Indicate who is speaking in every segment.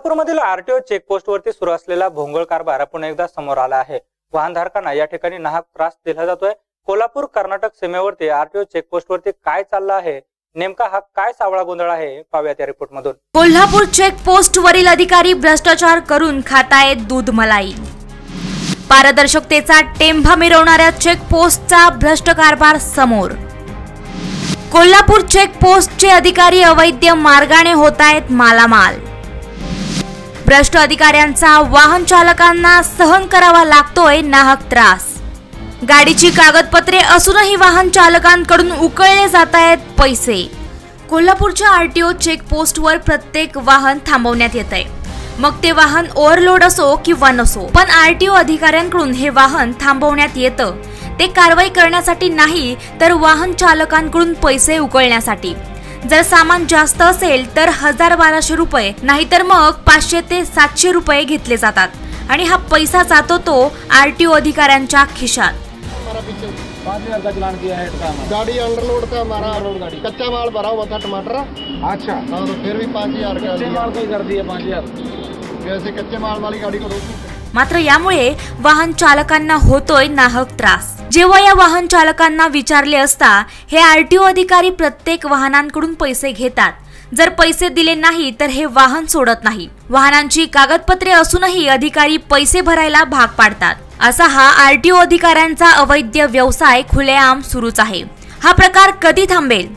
Speaker 1: कोल्हापूरमधील आरटीओ चेकपोस्टवरती सुरू असलेला भोंगळ कारभार पुन्हा एकदा समोर आला आहे. वाहनधारकांना या ठिकाणी नाहक त्रास दिला जातोय. कोल्हापूर कर्नाटक सीमेवरती आरटीओ चेकपोस्टवरती काय चाललं आहे? नेमका हा काय सावळा गोंधळ आहे? पाहूया रिपोर्ट मधून
Speaker 2: कोल्हापूर चेक पोस्ट वरील अधिकारी भ्रष्टाचार करून खातायत दूध मलाई पारदर्शकतेचा टेंभा मिरवणाऱ्या चेक पोस्टचा भ्रष्ट कारभार समोर. कोल्हापूर चेक पोस्टचे अधिकारी अवैध मार्गाने होत आहेत मालामाल. भ्रष्ट अधिकाऱ्यांचा वाहन चालकांना सहन करावा लागतोय नाहक त्रास. गाडीची कागदपत्रे असूनही वाहन चालकांकडून उकळले जात आहेत पैसे. कोल्हापूरच्या आरटीओ चेक चेकपोस्टवर प्रत्येक वाहन थांबवण्यात येत आहे मग ते वाहन ओव्हरलोड असो किंवा नसो पण आरटीओ अधिकाऱ्यांकडून हे वाहन थांबवण्यात येतं. ते कारवाई करण्यासाठी नाही तर वाहन चालकांकडून पैसे उकळण्यासाठी. जर सामान जास्त असेल तर हजार बाराशे रुपये नाहीतर मग पाचशे ते सातशे रुपये घेतले जातात. आणि हा पैसा जातो तो अधिकाऱ्यांच्या खिशात
Speaker 3: पाँच हजार का चलान किया है का हमारा
Speaker 4: गाड़ी अंडरलोड था हमारा
Speaker 3: Underload गाड़ी।
Speaker 4: कच्चा माल भरा हुआ था टमाटर.
Speaker 3: अच्छा.
Speaker 4: हाँ तो फिर भी पाँच हजार का
Speaker 3: कच्चे। माल का ही कर दिए पाँच हजार?
Speaker 4: वैसे कच्चे माल वाली गाड़ी को रोकी
Speaker 2: मात्र यामुळे वाहन चालकांना होतोय नाहक त्रास. जेव्हा या वाहन चालकांना विचारले असता हे आरटीओ अधिकारी प्रत्येक वाहनांकडून पैसे घेतात. जर पैसे दिले नाही तर हे वाहन सोडत नाही. वाहनांची कागदपत्रे असूनही अधिकारी पैसे भरायला भाग पाडतात. असा हा आरटीओ अधिकाऱ्यांचा अवैध व्यवसाय खुलेआम सुरूच आहे. हा प्रकार कधी थांबेल?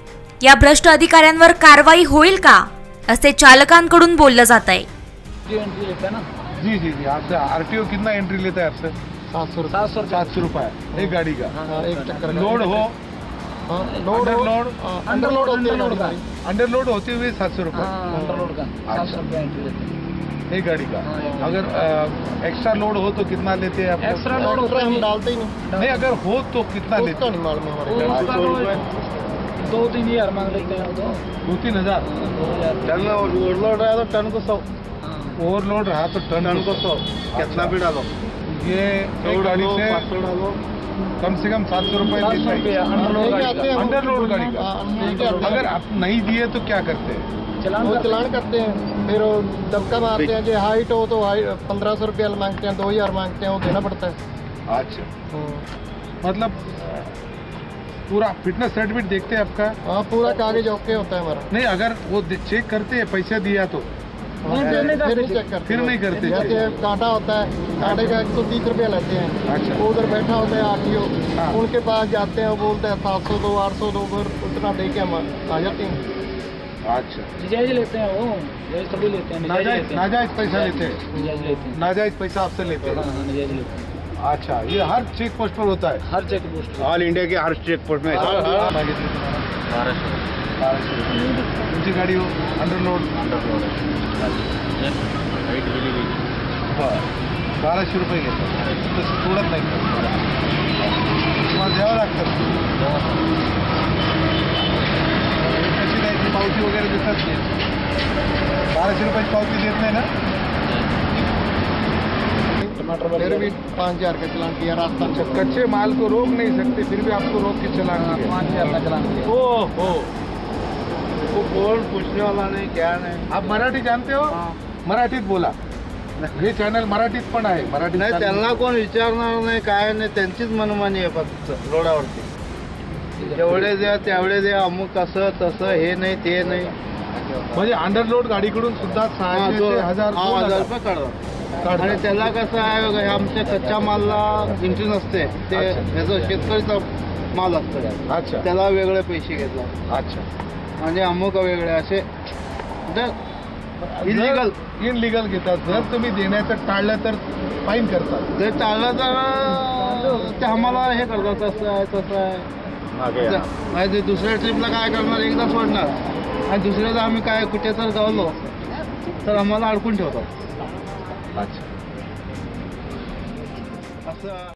Speaker 2: या भ्रष्ट अधिकाऱ्यांवर कारवाई होईल का? असे चालकांकडून बोललं जात आहे
Speaker 3: जी
Speaker 5: जी जी जी. आपसे आरटीओ कितना एंट्री लेता है आपसे
Speaker 4: सात सौ
Speaker 3: सात सौ
Speaker 5: सात सौ रुपये एक गाड़ी का।
Speaker 4: हाँ एक चक्कर
Speaker 5: लोड हो
Speaker 4: हाँ, लोड हो
Speaker 5: अंडरलोड
Speaker 4: हाँ, अंडरलोड होती है
Speaker 3: अंडरलोड
Speaker 4: गाड़ी
Speaker 3: का।
Speaker 5: अंडरलोड होते हुए सात सौ रुपये।
Speaker 3: हाँ अंडरलोड का। सात सौ रुपया एंट्री
Speaker 5: एक गाड़ी का।
Speaker 3: हाँ,
Speaker 5: अगर एक्स्ट्रा लोड हो तो कितना लेते हैं
Speaker 3: एक्स्ट्रा लोड होता
Speaker 4: हम डालते ही नहीं।
Speaker 5: नहीं अगर हो तो कितना लेते
Speaker 4: को।
Speaker 3: तो दो तीन हज़ार मांग लेते हैं तो।
Speaker 5: हैं दो तीन हज़ार।
Speaker 4: टन ओवरलोड रहा तो टन को सौ।
Speaker 3: हाँ।
Speaker 5: ओवरलोड रहा तो टन
Speaker 4: टन को सौ। कितना भी डालो।
Speaker 5: ये गाड़ी से कम से कम सात सौ रुपये
Speaker 3: रुपया अंडरलोड
Speaker 4: लेके
Speaker 3: गाड़ी का।
Speaker 4: हैं।
Speaker 5: अगर आप नहीं दिए तो क्या करते हैं?
Speaker 3: चलान
Speaker 4: वो
Speaker 3: करते
Speaker 4: चलान करते हैं। फिर वो दबका मारते हैं जो हाइट हो तो हाइट पंद्रह सौ रुपया मांगते हैं दो हज़ार मांगते हैं वो देना पड़ता है।
Speaker 5: अच्छा। मतलब पूरा फिटनेस सर्टिफिकेट देखते हैं आपका?
Speaker 4: हाँ पूरा कागज़ ओके होता है हमारा।
Speaker 5: नहीं अगर वो चेक करते हैं पैसा दिया तो।
Speaker 3: फिर नहीं करते
Speaker 4: नहीं चेक करते
Speaker 5: फिर नहीं करते
Speaker 4: जैसे कांटा होता है कांटे का एक सौ तीस रुपया लेते हैं।
Speaker 5: अच्छा।
Speaker 4: वो उधर बैठा होता है आरटीओ।
Speaker 5: हाँ।
Speaker 4: उनके पास जाते हैं बोलते हैं सात सौ दो आठ सौ दो फिर उतना दे के हम आ जाते हैं।
Speaker 5: अच्छा।
Speaker 3: जायज़ लेते हैं वो। जायज़ लेते हैं नाजायज हैं।
Speaker 5: पैसा लेते हैं।
Speaker 3: निजायज हैं।
Speaker 5: पैसा आपसे लेते
Speaker 3: हाँ
Speaker 5: हैं
Speaker 3: नाजायज लेते हैं।
Speaker 5: अच्छा ये हर चेक पोस्ट पर होता है?
Speaker 3: हर चेक पोस्ट
Speaker 6: ऑल इंडिया के हर चेक पोस्ट में ऐसा
Speaker 4: हाँ, हाँ।
Speaker 5: गाडी हो? अंडरलोड बरं बाराशे रुपये घेतात तसं सोडत नाही का? तुम्हाला द्यावं लागतं पावती वगैरे देतात बाराशे रुपयाची पावती देत नाही ना?
Speaker 3: टमाटर
Speaker 4: फिर भी पाँच हजार का चलान किया रास्ता
Speaker 5: अच्छा कच्चे माल को रोक नहीं सकते फिर भी आपको रोक के चलाना
Speaker 3: पाँच हजार का चलान किया।
Speaker 5: ओ हो
Speaker 6: वो कौन पूछने वाला नहीं क्या नहीं।
Speaker 5: आप मराठी जानते हो? मराठीत बोला। हे चॅनल मराठीत पण आहे मराठीत
Speaker 6: नाही. त्यांना कोण विचारणार नाही काय नाही त्यांचीच मनमानी आहे फक्त रोडावरती. एवढे द्या तेवढे द्या अमुक असं तसं हे नाही ते नाही.
Speaker 5: म्हणजे अंडरलोड गाडीकडून सुद्धा
Speaker 6: हा,
Speaker 5: ते हजार दोन
Speaker 6: हजार
Speaker 5: हजार.
Speaker 6: रुपये काढतात. आणि त्याला कसं आहे आमच्या कच्च्या मालला एंट्री नसते. ते. ह्याचं शेतकरीचा माल असतो.
Speaker 5: अच्छा.
Speaker 6: त्याला वेगळे पैसे घेतला
Speaker 5: अच्छा.
Speaker 6: म्हणजे अमुक वेगळे असे. इलिगल
Speaker 5: इनलिगल घेतात जर तुम्ही देण्याचं टाळलं तर फाईन करतात.
Speaker 6: जर टाळलं तर ते आम्हाला हे करतात तसं आहे तसं आहे. नाही दुसऱ्या ट्रिपला काय करणार? एकदा सोडणार. आणि दुसऱ्यादा आम्ही काय कुठे तर गावलो तर आम्हाला अडकून ठेवतात.
Speaker 5: अच्छा
Speaker 6: असं